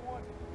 one.